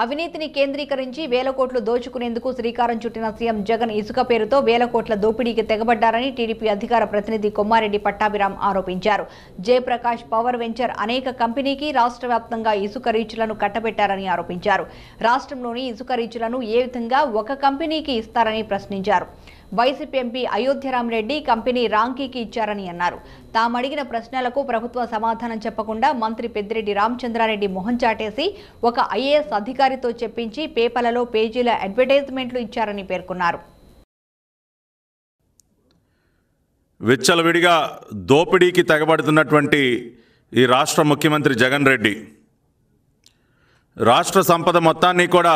అవినీతిని కేంద్రీకరించి వేల కోట్లు దోచుకునేందుకు శ్రీకారం చుట్టిన సీఎం జగన్ ఇసుక పేరుతో వేల కోట్ల దోపిడీకి తెగబడ్డారని టీడీపీ అధికార ప్రతినిధి కొమ్మారెడ్డి పట్టాభిరామ్ ఆరోపించారు. జయప్రకాష్ పవర్ వెంచర్ అనేక కంపెనీకి రాష్ట్ర వ్యాప్తంగా ఇసుక రీచ్లను కట్టబెట్టారని ఆరోపించారు. రాష్ట్రంలోని ఇసుక రీచ్లను ఏ విధంగా ఒక కంపెనీకి ఇస్తారని ప్రశ్నించారు. వైసీపీ ఎంపీ అయోధ్యరామరెడ్డి కంపెనీ రాంకీకి ఇచ్చారని అన్నారు. తాము అడిగిన ప్రశ్నలకు ప్రభుత్వ సమాధానం చెప్పకుండా మంత్రి పెద్దిరెడ్డి రామచంద్రారెడ్డి మొహం చాటేసి ఒక ఐఏఎస్ అధికారితో చెప్పించి పేపర్లలో పేజీల అడ్వర్టైజ్మెంట్లు ఇచ్చారని పేర్కొన్నారు. విచ్చలవిడిగా దోపిడీకి తెగబడుతున్నటువంటి ఈ రాష్ట్ర ముఖ్యమంత్రి జగన్ రెడ్డి రాష్ట్ర సంపద మొత్తాన్ని కూడా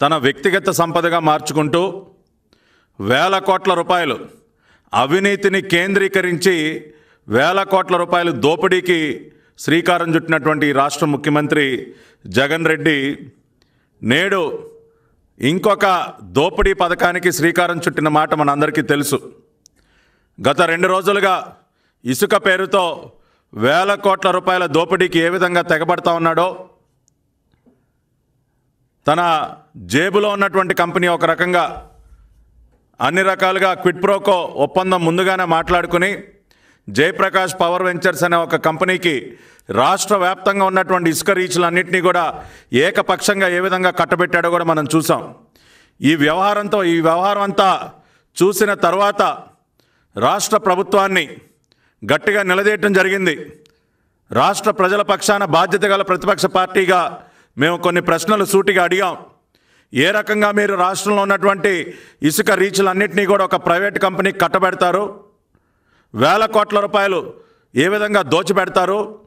తన వ్యక్తిగత సంపదగా మార్చుకుంటూ వేల కోట్ల రూపాయలు. అవినీతిని కేంద్రీకరించి వేల కోట్ల రూపాయలు దోపిడీకి శ్రీకారం చుట్టినటువంటి రాష్ట్ర ముఖ్యమంత్రి జగన్ రెడ్డి నేడు ఇంకొక దోపిడీ పథకానికి శ్రీకారం చుట్టిన మాట మనందరికీ తెలుసు. గత రెండు రోజులుగా ఇసుక పేరుతో వేల కోట్ల రూపాయల దోపిడీకి ఏ విధంగా తెగబడతా ఉన్నాడో తన జేబులో ఉన్నటువంటి కంపెనీ ఒక రకంగా అన్ని రకాలుగా క్విట్ ప్రోకో ఒప్పందం ముందుగానే మాట్లాడుకుని జయప్రకాష్ పవర్ వెంచర్స్ అనే ఒక కంపెనీకి రాష్ట్ర వ్యాప్తంగా ఉన్నటువంటి ఇసుక రీచ్లన్నింటినీ కూడా ఏకపక్షంగా ఏ విధంగా కట్టబెట్టాడో కూడా మనం చూసాం. ఈ వ్యవహారంతో ఈ వ్యవహారం అంతా చూసిన తర్వాత రాష్ట్ర ప్రభుత్వాన్ని గట్టిగా నిలదీయటం జరిగింది. రాష్ట్ర ప్రజల పక్షాన బాధ్యత గల ప్రతిపక్ష పార్టీగా మేము కొన్ని ప్రశ్నలు సూటిగా అడిగాం. ఏ రకంగా మీరు రాష్ట్రంలో ఉన్నటువంటి ఇసుక రీచ్లన్నింటినీ కూడా ఒక ప్రైవేట్ కంపెనీకి కట్టబెడతారు? వేల కోట్ల రూపాయలు ఏ విధంగా దోచిపెడతారు?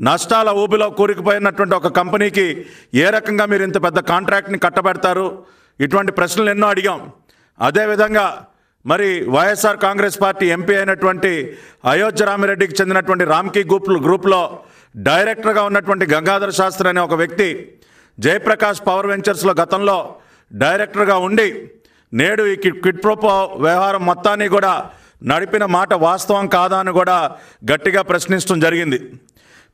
నష్టాల ఊబిలో కూరుకుపోయినటువంటి ఒక కంపెనీకి ఏ రకంగా మీరు ఇంత పెద్ద కాంట్రాక్ట్ని కట్టబెడతారు? ఇటువంటి ప్రశ్నలు ఎన్నో అడిగాం. అదేవిధంగా మరి వైఎస్ఆర్ కాంగ్రెస్ పార్టీ ఎంపీ అయినటువంటి అయోధ్య రామిరెడ్డికి చెందినటువంటి రామ్కీ గ్రూప్ గ్రూప్లో డైరెక్టర్గా ఉన్నటువంటి గంగాధర శాస్త్రి అనే ఒక వ్యక్తి జయప్రకాష్ పవర్ వెంచర్స్లో గతంలో డైరెక్టర్గా ఉండి నేడు ఈ కిట్ క్విడ్ ప్రోపో వ్యవహారం మొత్తాన్ని కూడా నడిపిన మాట వాస్తవం కాదా అని కూడా గట్టిగా ప్రశ్నించడం జరిగింది.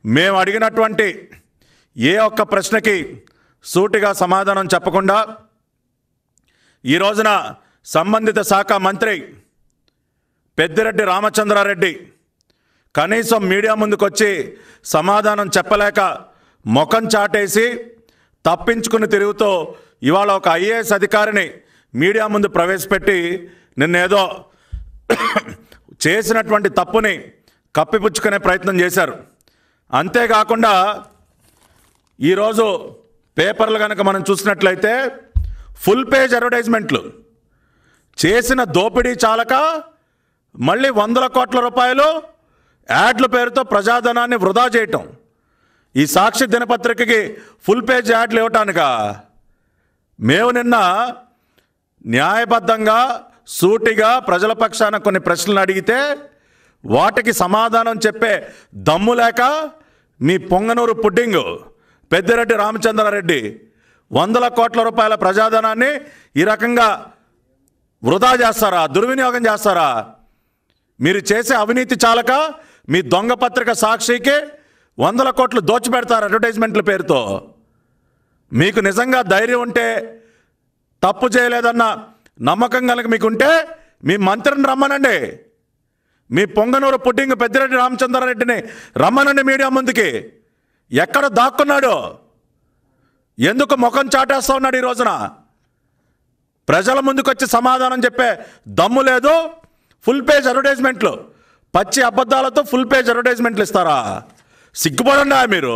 మేము అడిగినటువంటి ఏ ఒక్క ప్రశ్నకి సూటిగా సమాధానం చెప్పకుండా ఈ రోజున సంబంధిత శాఖ మంత్రి పెద్దిరెడ్డి రామచంద్రారెడ్డి కనీసం మీడియా ముందుకొచ్చి సమాధానం చెప్పలేక ముఖం చాటేసి తప్పించుకుని తిరుగుతూ ఇవాళ ఒక ఐఏఎస్ అధికారిని మీడియా ముందు ప్రవేశపెట్టి నిన్నేదో చేసినటువంటి తప్పుని కప్పిపుచ్చుకునే ప్రయత్నం చేశారు. అంతేకాకుండా ఈరోజు పేపర్లు కనుక మనం చూసినట్లయితే ఫుల్ పేజ్ అడ్వర్టైజ్మెంట్లు. చేసిన దోపిడీ చాలక మళ్ళీ వందల కోట్ల రూపాయలు యాడ్ల పేరుతో ప్రజాధనాన్ని వృధా చేయటం. ఈ సాక్షి దినపత్రికకి ఫుల్ పేజ్ యాడ్లు ఇవ్వటానికా? మేము నిన్న న్యాయబద్ధంగా సూటిగా ప్రజల పక్షాన కొన్ని ప్రశ్నలు అడిగితే వాటికి సమాధానం చెప్పే దమ్ము లేక మీ పొంగనూరు పుడ్డింగు పెద్దిరెడ్డి రామచంద్రారెడ్డి వందల కోట్ల రూపాయల ప్రజాధనాన్ని ఈ రకంగా వృధా చేస్తారా దుర్వినియోగం చేస్తారా? మీరు చేసే అవినీతి చాలక మీ దొంగ పత్రిక సాక్షికి వందల కోట్లు దోచిపెడతారు అడ్వర్టైజ్మెంట్ల పేరుతో. మీకు నిజంగా ధైర్యం ఉంటే తప్పు చేయలేదన్న నమ్మకం కనుక మీకుంటే మీ మంత్రిని రమ్మనండి. మీ పొంగనూరు పుట్టింగ్ పెద్దిరెడ్డి రామచంద్రారెడ్డిని రమ్మనండి మీడియా ముందుకి. ఎక్కడ దాక్కున్నాడు? ఎందుకు ముఖం చాటేస్తా ఉన్నాడు ఈ రోజున? ప్రజల ముందుకు వచ్చి సమాధానం చెప్పే దమ్ము లేదు. ఫుల్ పేజ్ అడ్వర్టైజ్మెంట్లు పచ్చి అబద్ధాలతో ఫుల్ పేజ్ అడ్వర్టైజ్మెంట్లు ఇస్తారా? సిగ్గుపడండి మీరు.